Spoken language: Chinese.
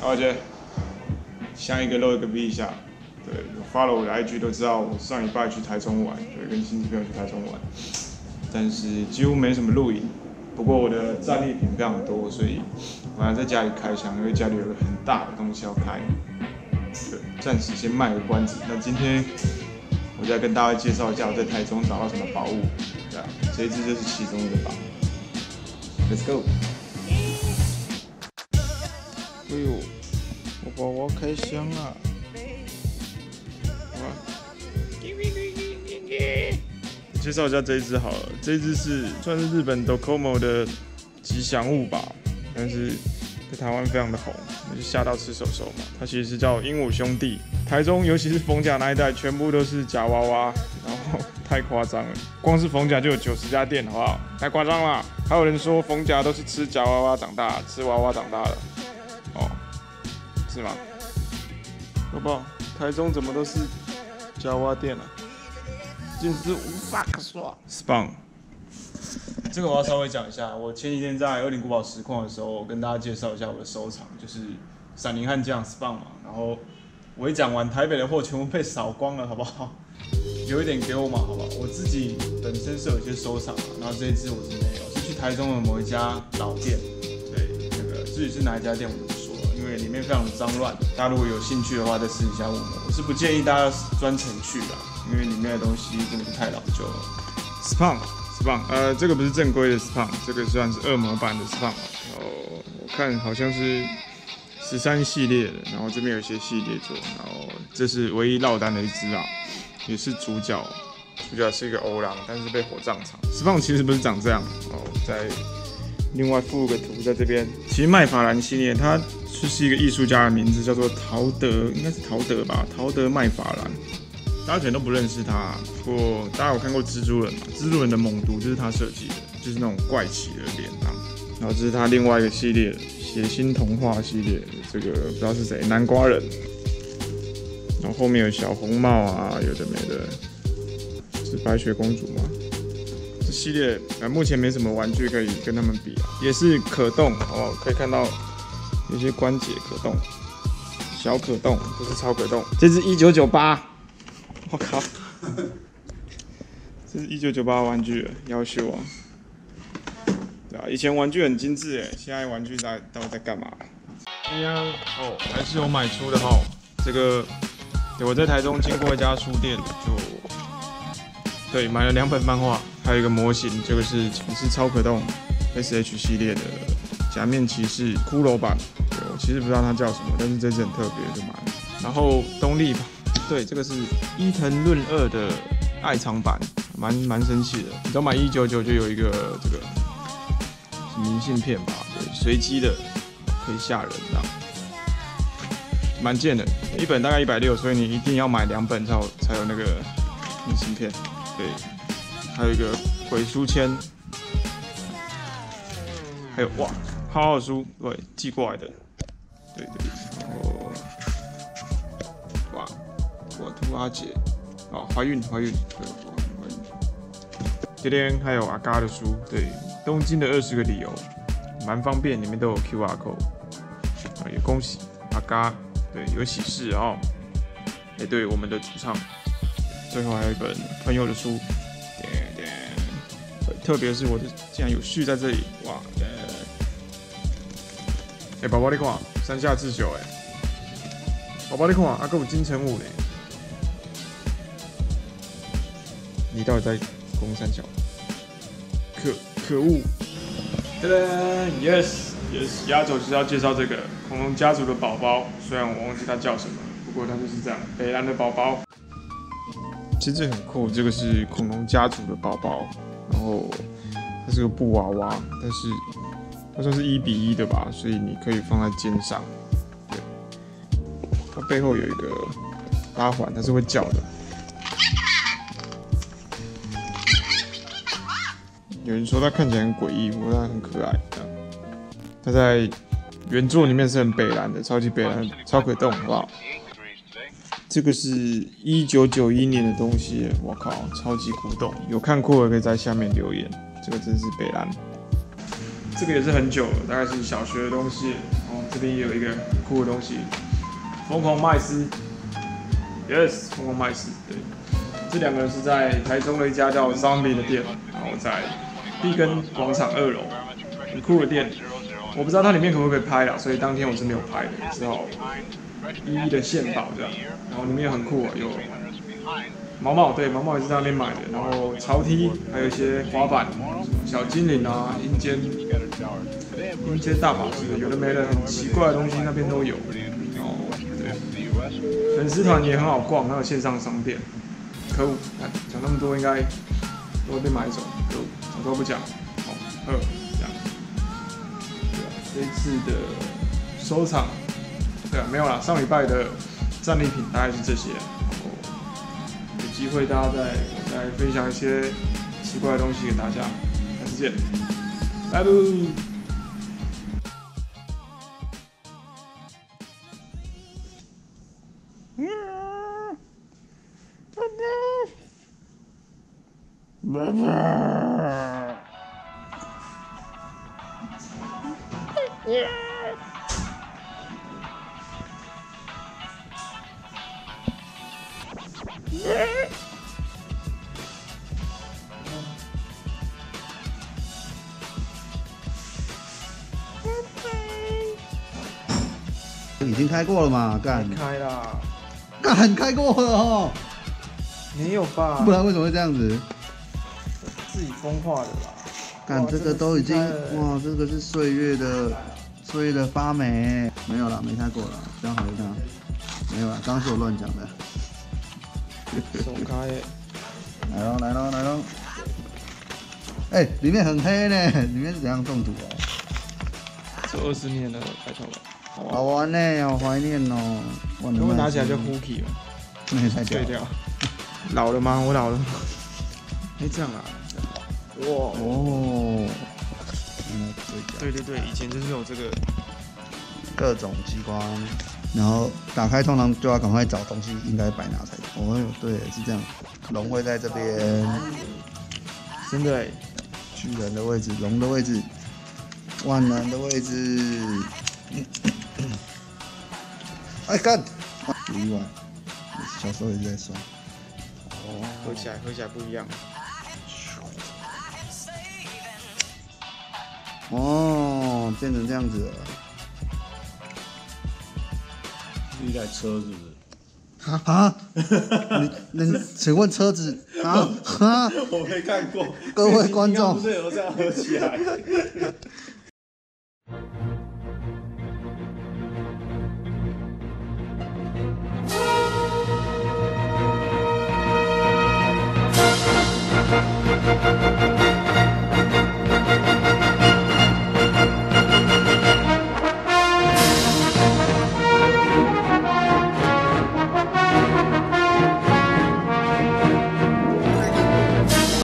好姐，像一个露一个 V 一下。对，follow 我的 IG 都知道，我上礼拜去台中玩，对，跟亲戚朋友去台中玩，但是几乎没什么录影。不过我的战利品非常多，所以我还在家里开箱，因为家里有个很大的东西要开。对，暂时先卖个关子。那今天我再跟大家介绍一下我在台中找到什么宝物。对，这一只就是其中一个宝。Let's go。哎呦，我把我开箱啊！介绍一下这一只好了，这一只是算是日本 Docomo 的吉祥物吧，但是在台湾非常的红，那就吓到吃手手嘛。它其实是叫鹦鹉兄弟，台中尤其是逢甲那一带，全部都是假娃娃，然后太夸张了，光是逢甲就有九十家店，好不好？太夸张了。还有人说逢甲都是吃假娃娃长大，吃娃娃长大的，是吗？好不好？台中怎么都是夹娃娃店啊？简直无法可说。Spawn，这个我要稍微讲一下。我前几天在二零古堡实况的时候，跟大家介绍一下我的收藏，就是闪灵悍将 Spawn 嘛。然后我一讲完，台北的货全部被扫光了，好不好？留一点给我嘛，好不好？我自己本身是有一些收藏，然后这一支我是没有，是去台中的某一家老店。对，那个至于是哪一家店，我就不说为里面非常的脏乱。大家如果有兴趣的话，再私底下问我。我是不建议大家专程去的。因为里面的东西真的是太老旧了。Spawn，Spawn，呃，这个不是正规的 Spawn，这个算是恶魔版的 Spawn。然后我看好像是十三系列的，然后这边有一些系列作，然后这是唯一落单的一只啊，也是主角，主角是一个欧狼，但是被火葬场。Spawn 其实不是长这样哦，在另外附个图在这边。其实麦法兰系列它就是一个艺术家的名字，叫做陶德，应该是陶德吧，陶德麦法兰。大家可能都不认识他，不过大家有看过蜘蛛人吗？蜘蛛人的猛毒就是他设计的，就是那种怪奇的脸啊。然后这是他另外一个系列，血腥童话系列，这个不知道是谁，南瓜人。然后后面有小红帽啊，有的没的，是白雪公主吗？这系列啊，目前没什么玩具可以跟他们比啊，也是可动哦，可以看到有些关节可动，小可动，不是超可动。这是一九九八。我靠！这是一九九八玩具，要求啊！对啊，以前玩具很精致诶，现在玩具在到底在干嘛？哎呀，哦，还是有买书的哈。这个，我在台中经过一家书店，就对买了两本漫画，还有一个模型，这个是也是超可动 S H 系列的假面骑士骷髅版。其实不知道它叫什么，但是这是很特别，就买了。然后动力吧。对，这个是伊藤润二的爱藏版，蛮蛮神奇的。你知道买一九九就有一个这个明信片吧？对，随机的，可以吓人的，蛮贱的。一本大概一百六，所以你一定要买两本才有才有那个明信片。对，还有一个回书签，还有哇，好好书，对，寄过来的，对对，然后哇，我。兔阿姐，哦，怀孕，怀孕，对，怀孕。这边还有阿嘎的书，对，东京的二十个理由，蛮方便，里面都有 Q R code，啊，也恭喜阿嘎，对，有喜事哦。哎，对，我们的主唱，最后还有一本朋友的书，点点，特别是我的竟然有序在这里，哇，呃，哎，宝宝你看，山下智久，哎，宝宝你看，阿哥有金城武呢。你到底在攻三角？可可恶！噔噔，yes yes，压轴就是要介绍这个恐龙家族的宝宝，虽然我忘记它叫什么，不过它就是这样，北蓝的宝宝。其实这很酷，这个是恐龙家族的宝宝，然后它是个布娃娃，但是它算是一比一的吧，所以你可以放在肩上。对，它背后有一个拉环，它是会叫的。有人说它看起来很诡异，不过它很可爱。它在原作里面是很北蓝的，超级北蓝，超可动，好不好？这个是一九九一年的东西，我靠，超级古董。有看过的可以在下面留言。这个真是北蓝。这个也是很久了，大概是小学的东西。哦，这边也有一个很酷的东西，疯狂麦斯，yes，疯狂麦斯，对，这两个人是在台中的一家叫 Zombie 的店，然后在碧根广场二楼，很酷的店。我不知道它里面可不可以拍啦，所以当天我是没有拍的，只好一一的献宝这样。然后里面很酷啊，有毛毛，对，毛毛也是在那边买的。然后潮梯，还有一些滑板，小精灵啊，阴间，阴间大法师，有的没的，很奇怪的东西那边都有。哦，对，粉丝团也很好逛，还有线上商店。可恶，讲那么多应该都会被买走。可恶，我都不讲。好，二。这样这次的收藏，对啊，没有啦，上礼拜的战利品大概是这些，机会大家再再分享一些奇怪的东西给大家，下次见，拜拜。拜拜。已经开过了嘛？干开啦！干开过了哦。没有吧？不然为什么会这样子？自己风化的啦。干这个都已经哇，这个是岁月的。岁月的发霉没有了，没开过了，这样好一点。没有了，刚刚是我乱讲的。松开，来喽来喽来喽！哎，里面很黑呢，里面是怎样中毒哦？这二十年了，拜托了。好玩呢，好怀念哦。如果拿起来就 hooky 了，那才掉掉。老了吗？我老了。哎，这样啊。哇哦。对对对，以前就是有这个各种机关，然后打开通常就要赶快找东西，应该摆哪才对。哦，对，是这样，龙会在这边，真的，巨人的位置，龙的位置，万能的位置。哎干，不意外，小时候也在刷。哦，喝起来喝起来不一样。哦，变成这样子了。是一台车，是不是？啊？你你，请问车子啊？啊？我没看过。各位观众，不是有这样合起来？